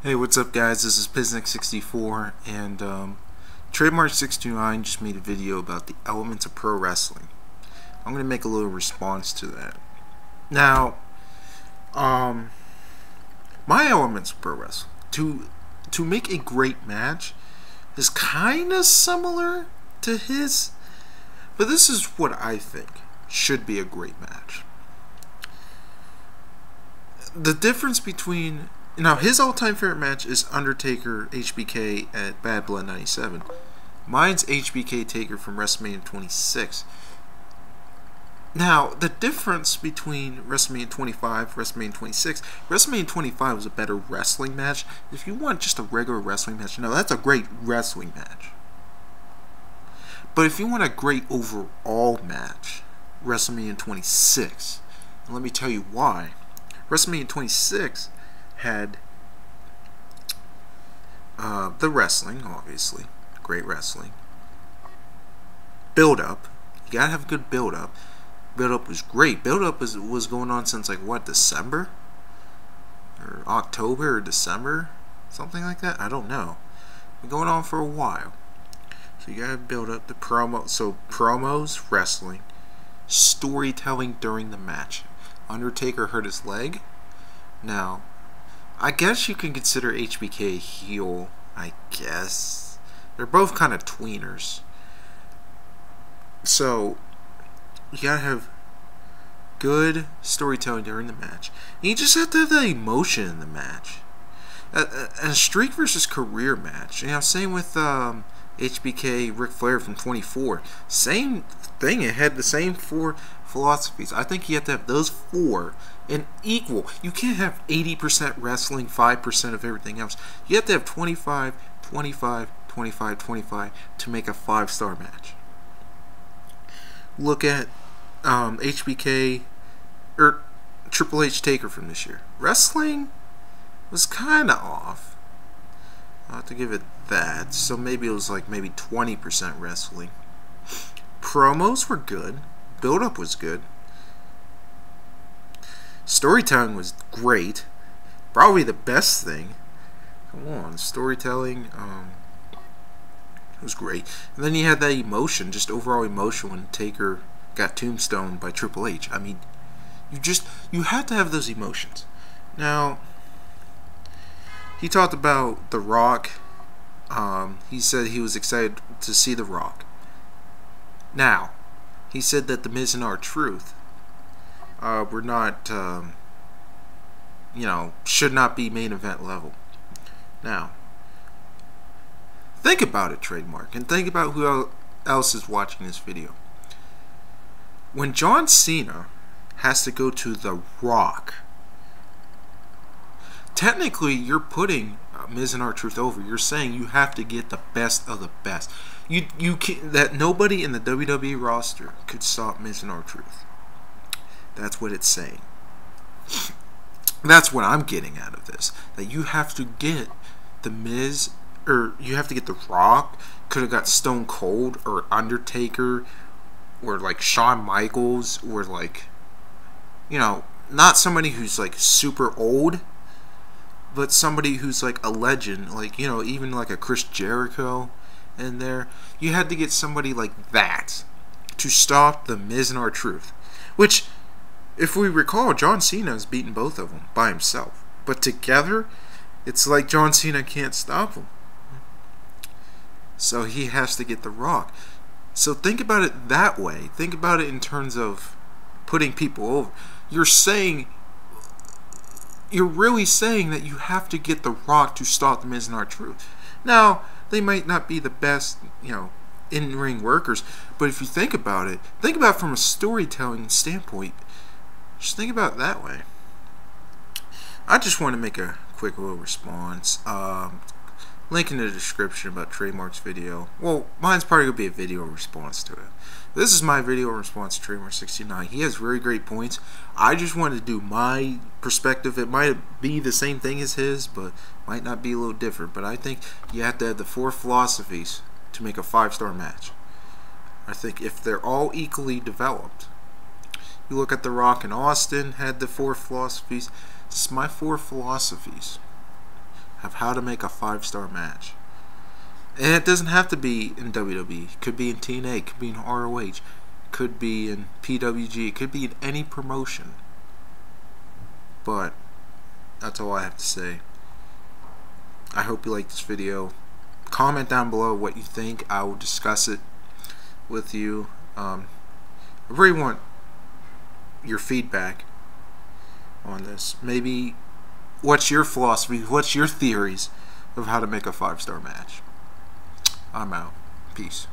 Hey, what's up, guys? This is Piznick64, and um, Trademark629 just made a video about the elements of pro wrestling. I'm going to make a little response to that. Now, um, my elements of pro wrestling to to make a great match is kind of similar to his, but this is what I think should be a great match. The difference between now, his all-time favorite match is Undertaker HBK at Badd Blood 97. Mine's HBK Taker from WrestleMania 26. Now, the difference between WrestleMania 25 WrestleMania 26, WrestleMania 25 was a better wrestling match. If you want just a regular wrestling match, no, that's a great wrestling match. But if you want a great overall match, WrestleMania 26, and let me tell you why. WrestleMania 26 had uh, the wrestling, obviously, great wrestling. Build up, you gotta have a good build up. Build up was great. Build up was was going on since like what December or October or December, something like that. I don't know. Been going on for a while. So you gotta build up the promo. So promos, wrestling, storytelling during the match. Undertaker hurt his leg. Now, I guess you can consider HBK a heel. I guess they're both kind of tweeners. So you gotta have good storytelling during the match. And you just have to have that emotion in the match. A, a, a streak versus career match. You know, same with um, HBK Ric Flair from 24. Same thing. It had the same four philosophies. I think you have to have those four and equal. You can't have 80% wrestling, 5% of everything else. You have to have 25, 25, 25, 25 to make a five star match. Look at um, HBK or er, Triple H Taker from this year. Wrestling was kind of off. To give it that. So maybe it was like maybe 20% wrestling. Promos were good. Build up was good. Storytelling was great. Probably the best thing. Come on, storytelling um, it was great. And then you had that emotion, just overall emotion when Taker got tombstone by Triple H. I mean, you just you had to have those emotions. Now, he talked about The Rock. Um, he said he was excited to see The Rock. Now, he said that The Miz and R-Truth uh, we're not, um, you know, should not be main event level. Now, think about it, trademark, and think about who else is watching this video. When John Cena has to go to The Rock, technically you're putting uh, Miz and R-Truth over. You're saying you have to get the best of the best. You you can, that nobody in the WWE roster could stop Miz and R-Truth. That's what it's saying. That's what I'm getting out of this. That you have to get the Miz, or you have to get The Rock. Could have got Stone Cold or Undertaker, or like Shawn Michaels, or like, you know, not somebody who's like super old, but somebody who's like a legend, like you know, even like a Chris Jericho in there. You had to get somebody like that to stop the Miz and R-Truth, which if we recall, John Cena has beaten both of them by himself. But together, it's like John Cena can't stop him. So he has to get The Rock. So think about it that way. Think about it in terms of putting people over. You're saying, you're really saying that you have to get The Rock to stop the Miz and R-Truth. Now, they might not be the best, you know, in-ring workers, but if you think about it, think about it from a storytelling standpoint. Just think about it that way. I just want to make a quick little response. Um, link in the description about Trademark's video. Well, mine's probably going to be a video response to it. This is my video response to Trademark 69. He has very great points. I just wanted to do my perspective. It might be the same thing as his, but might not be a little different. But I think you have to have the four philosophies to make a five-star match. I think if they're all equally developed, you look at The Rock and Austin had the four philosophies. This is my four philosophies of how to make a five star match. And it doesn't have to be in WWE. It could be in TNA. It could be in ROH. Could be in PWG. It could be in any promotion. But that's all I have to say. I hope you like this video. Comment down below what you think. I will discuss it with you. Um, I really want your feedback on this. Maybe what's your philosophy? What's your theories of how to make a five star match? I'm out. Peace.